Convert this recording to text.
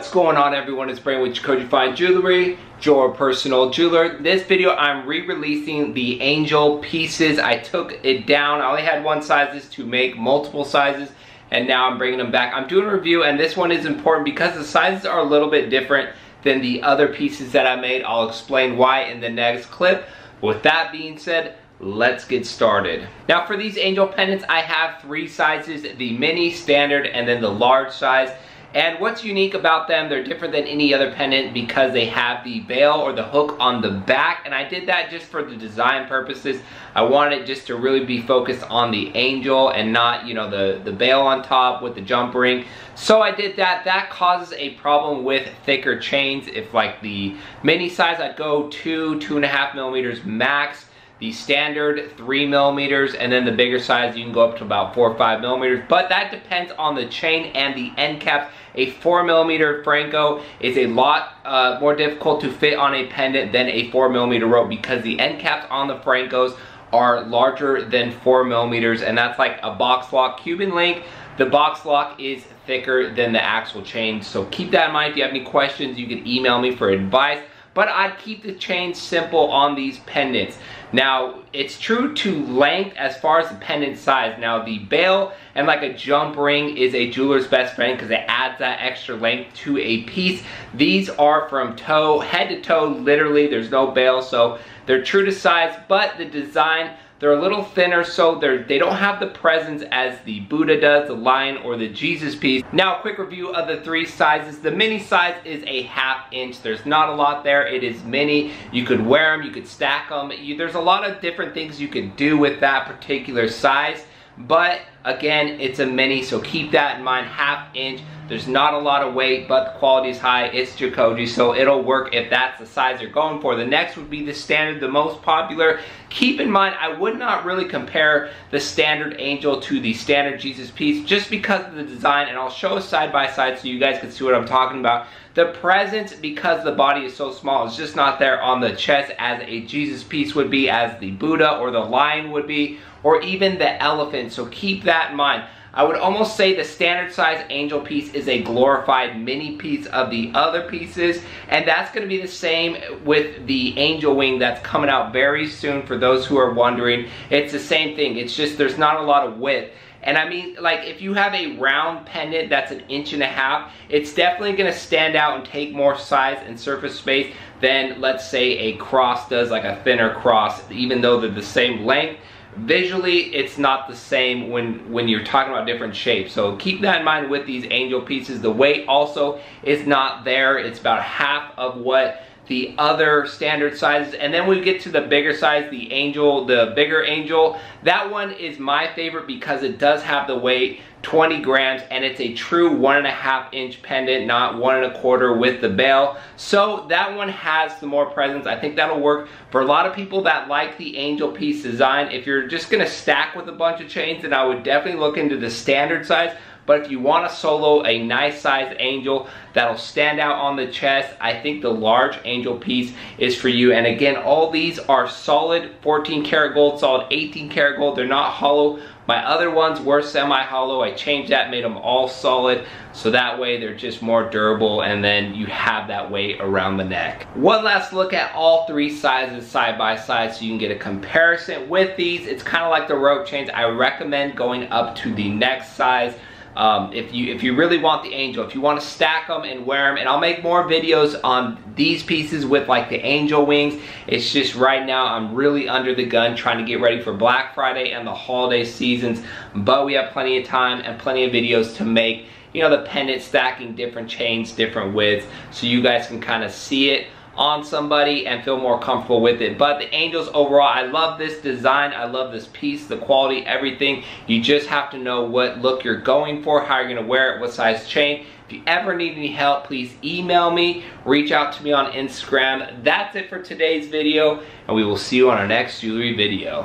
What's going on everyone? It's Brandon with Jacoje Fine Jewelry, your personal jeweler. This video I'm re-releasing the angel pieces. I took it down. I only had one sizes to make multiple sizes and now I'm bringing them back. I'm doing a review and this one is important because the sizes are a little bit different than the other pieces that I made. I'll explain why in the next clip. With that being said, let's get started. Now for these angel pendants, I have three sizes, the mini, standard, and then the large size. And what's unique about them, they're different than any other pendant because they have the bail or the hook on the back. And I did that just for the design purposes. I wanted it just to really be focused on the angel and not, you know, the, the bail on top with the jump ring. So I did that. That causes a problem with thicker chains. If like the mini size, I'd go two, two and a half millimeters max the standard three millimeters and then the bigger size you can go up to about four or five millimeters. But that depends on the chain and the end caps. A four millimeter Franco is a lot uh, more difficult to fit on a pendant than a four millimeter rope because the end caps on the Francos are larger than four millimeters and that's like a box lock Cuban link. The box lock is thicker than the axle chain. So keep that in mind. If you have any questions you can email me for advice but I'd keep the chain simple on these pendants. Now, it's true to length as far as the pendant size. Now, the bail and like a jump ring is a jeweler's best friend because it adds that extra length to a piece. These are from toe, head to toe, literally. There's no bail, so they're true to size, but the design they're a little thinner, so they're, they don't have the presence as the Buddha does, the lion, or the Jesus piece. Now, quick review of the three sizes. The mini size is a half inch. There's not a lot there. It is mini. You could wear them, you could stack them. You, there's a lot of different things you could do with that particular size. But again, it's a mini, so keep that in mind, half inch. There's not a lot of weight, but the quality is high. It's Jacoje, so it'll work if that's the size you're going for. The next would be the standard, the most popular. Keep in mind, I would not really compare the standard angel to the standard Jesus piece just because of the design, and I'll show side by side so you guys can see what I'm talking about. The presence, because the body is so small, is just not there on the chest as a Jesus piece would be, as the Buddha or the lion would be, or even the elephant. So keep that in mind. I would almost say the standard size angel piece is a glorified mini piece of the other pieces and that's going to be the same with the angel wing that's coming out very soon for those who are wondering. It's the same thing. It's just there's not a lot of width. And I mean, like, if you have a round pendant that's an inch and a half, it's definitely gonna stand out and take more size and surface space than, let's say, a cross does, like a thinner cross, even though they're the same length. Visually, it's not the same when, when you're talking about different shapes. So keep that in mind with these angel pieces. The weight also is not there. It's about half of what the other standard sizes. And then we get to the bigger size, the angel, the bigger angel. That one is my favorite because it does have the weight 20 grams and it's a true one and a half inch pendant not one and a quarter with the bail so that one has the more presence I think that'll work for a lot of people that like the angel piece design if you're just gonna stack with a bunch of chains then I would definitely look into the standard size but if you want to solo a nice sized angel that'll stand out on the chest, I think the large angel piece is for you. And again, all these are solid 14 karat gold, solid 18 karat gold. They're not hollow. My other ones were semi-hollow. I changed that, made them all solid. So that way they're just more durable and then you have that weight around the neck. One last look at all three sizes side by side so you can get a comparison with these. It's kind of like the rope chains. I recommend going up to the next size um, if you if you really want the angel, if you want to stack them and wear them, and I'll make more videos on these pieces with like the angel wings. It's just right now I'm really under the gun trying to get ready for Black Friday and the holiday seasons, but we have plenty of time and plenty of videos to make. You know, the pendant stacking different chains, different widths, so you guys can kind of see it on somebody and feel more comfortable with it. But the Angels overall, I love this design. I love this piece, the quality, everything. You just have to know what look you're going for, how you're gonna wear it, what size chain. If you ever need any help, please email me, reach out to me on Instagram. That's it for today's video, and we will see you on our next jewelry video.